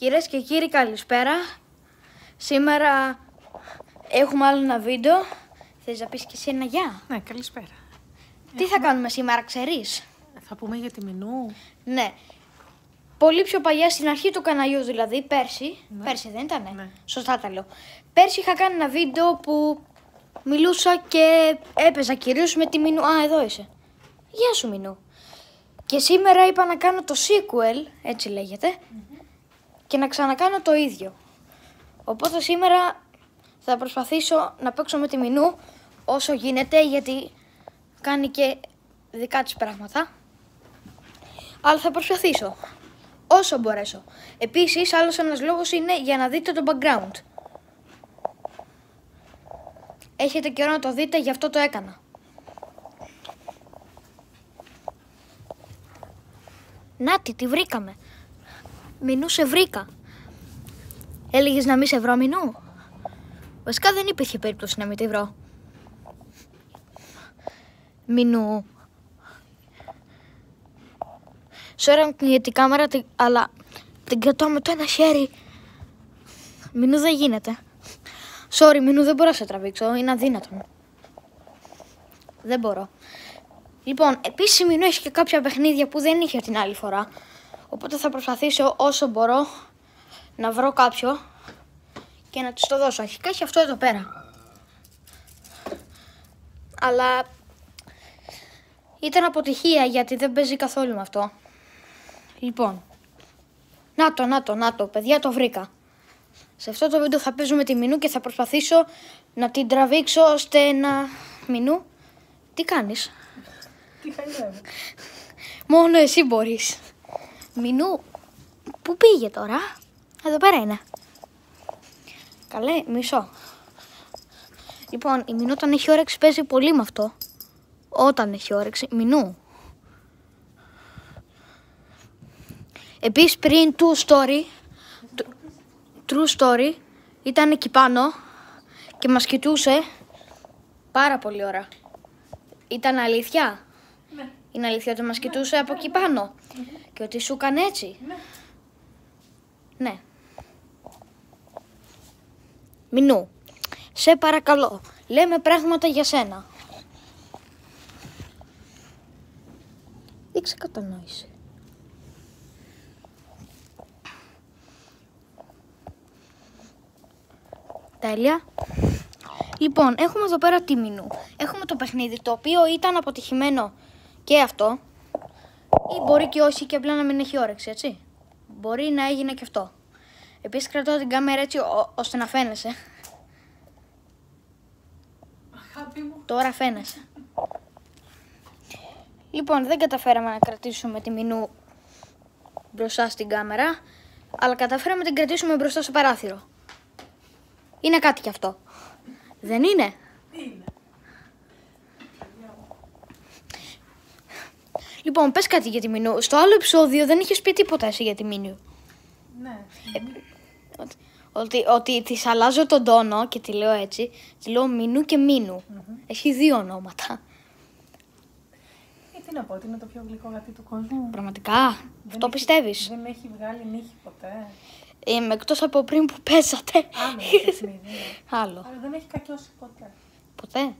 Κυρίες και κύριοι καλησπέρα. Σήμερα έχουμε άλλο ένα βίντεο. Θες να πεις και εσύ ένα γεια; Ναι, καλησπέρα. Τι θα κάνουμε σήμερα ξέρεις; Θα πούμε για τη μενού. Ναι. Πολύ πιο παλιά στην αρχή του καναλιού δηλαδή, πέρσι. Πέρσι δεν ήταν. Ναι. Σωστά τα λέω. Πέρσι είχα κάνει ένα βίντεο που μιλούσα και έπαιζα κυρίως με τη Μινού. Α, εδώ είσαι. Γεια σου Μινού. Και σήμερα είπα να κάνω το sequel, έτσι λέγεται, και να ξανακάνω το ίδιο. Οπότε σήμερα θα προσπαθήσω να παίξω με τη Μινού όσο γίνεται γιατί κάνει και δικά της πράγματα. Αλλά θα προσπαθήσω όσο μπορέσω. Επίσης, άλλος ένας λόγος είναι για να δείτε το background. Έχετε καιρό να το δείτε, γι' αυτό το έκανα. Νάτι, τη βρήκαμε. Μινού σε βρήκα. Έλεγες να μην σε βρω μινού; Βασικά δεν υπήρχε περίπτωση να μην τη βρω. Μινού. Σώρα για την κάμερα, τη- αλλά την κρατώ με το ένα χέρι. Μινού δεν γίνεται. Sorry, Μινού δεν μπορώ να σε τραβήξω. Είναι αδύνατο. Δεν μπορώ. Λοιπόν, επίσης η Μινού έχει και κάποια παιχνίδια που δεν είχε την άλλη φορά. Οπότε θα προσπαθήσω όσο μπορώ να βρω κάποιο και να της το δώσω. Αρχικά έχει αυτό εδώ πέρα. Αλλά ήταν αποτυχία γιατί δεν παίζει καθόλου με αυτό. Λοιπόν, να το, να το, να το, παιδιά το βρήκα. Σε αυτό το βίντεο θα παίζουμε τη Μινού και θα προσπαθήσω να την τραβήξω ώστε να... Μινού, τι κάνεις; Τι χαϊδεύω. Μόνο εσύ μπορείς. Μινού, πού πήγε τώρα; Εδώ πέρα είναι. Καλέ, μισό. Λοιπόν, η Μινού όταν έχει όρεξη παίζει πολύ με αυτό. Όταν έχει όρεξη. Μινού. Επίσης πριν True Story, τ- True Story, ήταν εκεί πάνω και μας κοιτούσε πάρα πολύ ώρα. Ήταν αλήθεια; Ναι. Είναι αλήθεια ότι μας κοιτούσε από εκεί πάνω; Και ότι σου έκανε έτσι. Ναι. Ναι. Μινού, σε παρακαλώ, λέμε πράγματα για σένα. Δείξε κατανόηση. Τέλεια. Λοιπόν, έχουμε εδώ πέρα τη Μινού. Έχουμε το παιχνίδι το οποίο ήταν αποτυχημένο και αυτό. Ή μπορεί και όχι και απλά να μην έχει όρεξη, έτσι. Μπορεί να έγινε και αυτό. Επίσης κρατάω την κάμερα έτσι ω- ώστε να φαίνεσαι. Αγάπη μου. Τώρα φαίνεσαι. Λοιπόν, δεν καταφέραμε να κρατήσουμε τη Μινού μπροστά στην κάμερα, αλλά καταφέραμε να την κρατήσουμε μπροστά στο παράθυρο. Είναι κάτι κι αυτό. Δεν είναι; Είναι. Λοιπόν, πες κάτι για τη Μινού. Στο άλλο επεισόδιο δεν είχες πει τίποτα εσύ για τη Μινού. Ναι. Ότι, ότι, ότι της αλλάζω τον τόνο και τη λέω έτσι. Τη λέω Μινού και Μίνου. Έχει δύο ονόματα. Ε, τι να πω, ότι είναι το πιο γλυκό γατί του κόσμου. Πραγματικά. Αυτό έχει- πιστεύεις; Δεν έχει βγάλει νύχη ποτέ. Ε, εκτός από πριν που παίζατε. Άλλο το παιχνίδι. ναι. Άλλο. Αλλά δεν έχει κακιώσει ποτέ. Ποτέ;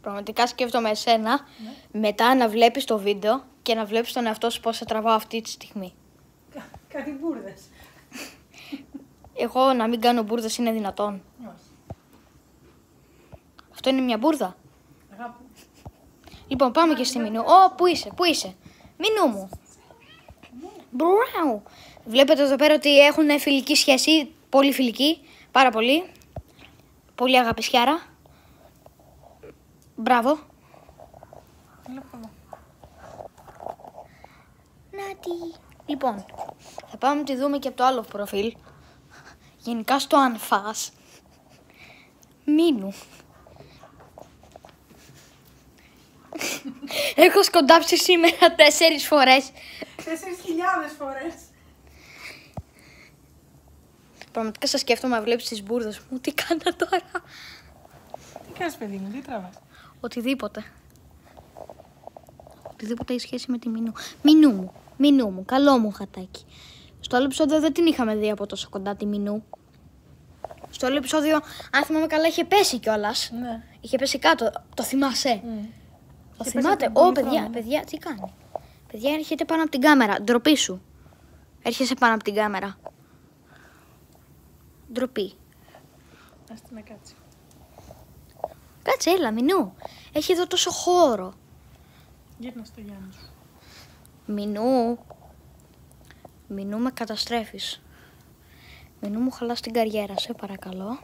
Πραγματικά σκέφτομαι εσένα μετά να βλέπεις το βίντεο και να βλέπεις τον εαυτό σου πώς σε τραβάω αυτή τη στιγμή. Κα- Κάτι μπουρδες. Εγώ να μην κάνω μπουρδες είναι δυνατόν. Όχι. Αυτό είναι μια μπουρδα. Αγάπη μου. Λοιπόν, πάμε και στη Μινού. Ω, πού είσαι, πού είσαι. Μινού μου. Μπράου. Βλέπετε εδώ πέρα ότι έχουν φιλική σχέση. Πολύ φιλική. Πάρα πολύ. Πολύ αγαπησιάρα. Μπράβο. Έλα από εδώ. Νάτι. Λοιπόν, θα πάμε να τη δούμε και από το άλλο προφίλ. Γενικά στο αν φας. Μίνου. Έχω σκοντάψει σήμερα τέσσερις φορές. Τέσσερις χιλιάδες φορές. Πραγματικά σας σκέφτομαι να βλέπεις τις μπουρδες μου. Τι κάνα τώρα; Τι κάνεις παιδί μου, τι τραβάς; Οτιδήποτε. Οτιδήποτε έχει σχέση με τη Μινού. Μινού μου. Μινού μου. Καλό μου χατάκι. Στο άλλο επεισόδιο δεν την είχαμε δει από τόσο κοντά τη Μινού. Στο άλλο επεισόδιο, αν θυμάμαι καλά, είχε πέσει κιόλας. Ναι. Είχε πέσει κάτω. Το θυμάσαι; Μμ. Το Είχε θυμάται; πέσει από Ω, πολύ παιδιά, χρόνο. παιδιά, τι κάνει; Παιδιά, έρχεται πάνω από την κάμερα. Ντροπή σου. Έρχεσαι πάνω από την κάμερα. Ντροπή. Ας την να κάτσει. Κάτσε, έλα, Μινού. Έχει εδώ τόσο χώρο. Γύρνα στο Γιάννη σου. Μινού. Μινού με καταστρέφεις. Μινού μου χαλάς την καριέρα, σε παρακαλώ.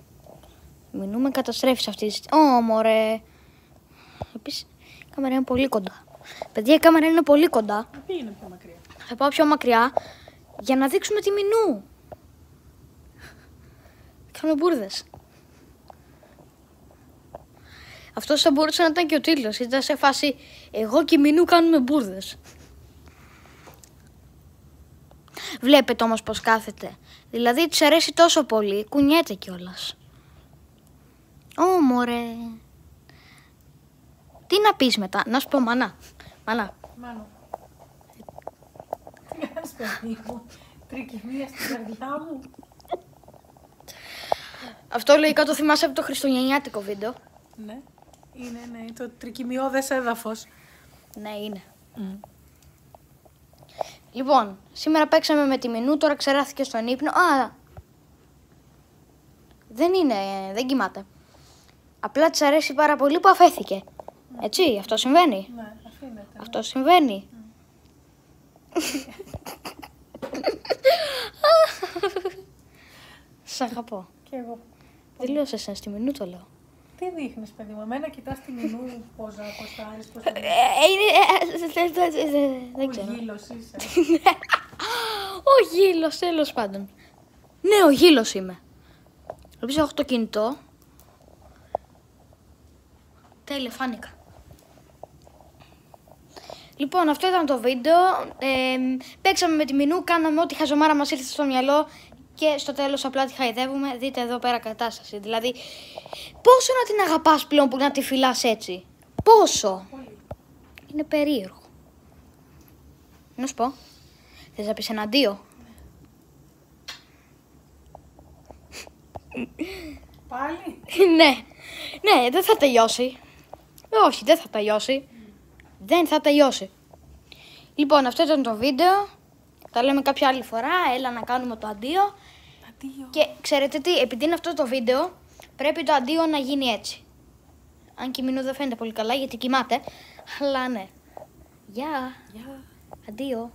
Μινού με καταστρέφεις αυτή τη στιγμή. Ω, μωρέ. Επίσης, η κάμερα είναι πολύ κοντά. Παιδιά, η κάμερα είναι πολύ κοντά. Να πήγαινε πιο μακριά. Θα πάω πιο μακριά για να δείξουμε τη Μινού. Κάνουμε μπουρδες. Αυτός θα μπορούσε να ήταν και ο τίτλος. Ήταν σε φάση εγώ και η Μινού κάνουμε μπουρδες. Βλέπετε όμως πως κάθεται. Δηλαδή της αρέσει τόσο πολύ, κουνιέται κιόλας. Ω μωρέ. Τι να πεις μετά, να σου πω μανά. Μανά, Μάνο. Τι κάνεις παιδί μου. Τρικυμία στην καρδιά μου. Αυτό λογικά το θυμάσαι από το χριστουγεννιάτικο βίντεο. Ναι. Είναι, ναι. Το τρικυμιώδες έδαφος. Ναι, είναι. Λοιπόν, σήμερα παίξαμε με τη Μινού, τώρα ξεράθηκε στον ύπνο. Α, δεν είναι, δεν κοιμάται. Απλά της αρέσει πάρα πολύ που αφέθηκε. Έτσι, αυτό συμβαίνει. Ναι, αφήνεται. ναι. Αυτό συμβαίνει. Σ' αγαπώ. Και εγώ. Δεν λέω σε εσένα, στη Μινού το λέω. Τι δείχνεις παιδί μου. Εμένα κοιτάς τη μηνού πόζα, ποστάρεις, πώς Ε, ε, είναι, ε, ε, ε, ε, Δεν ξέρω. Ο γύλος είσαι. Ο γύλο, τέλο πάντων. Ναι, ο γύλο είμαι. Επίση έχω το κινητό. Τέλεια, φάνηκα. Λοιπόν, αυτό ήταν το βίντεο. Ε, παίξαμε με τη Μινού, κάναμε ό,τι χαζομάρα μας ήρθε στο μυαλό και στο τέλος απλά τη χαϊδεύουμε. Δείτε εδώ πέρα κατάσταση. Δηλαδή, πόσο να την αγαπάς πλέον που να τη φυλάς έτσι; Πόσο; Πολύ. Είναι περίεργο. Να σου πω. Θες να πεις ένα αντίο; Πάλι; ναι. Ναι, δεν θα τελειώσει. Όχι, δεν θα τελειώσει. Δεν θα τελειώσει. Λοιπόν, αυτό ήταν το βίντεο. Τα λέμε κάποια άλλη φορά. Έλα να κάνουμε το αντίο. Αντίο. Και ξέρετε τι, επειδή είναι αυτό το βίντεο, πρέπει το αντίο να γίνει έτσι. Αν και η Μινού δεν φαίνεται πολύ καλά γιατί κοιμάται. Αλλά ναι. Γεια. Γεια. Αντίο.